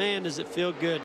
man, does it feel good.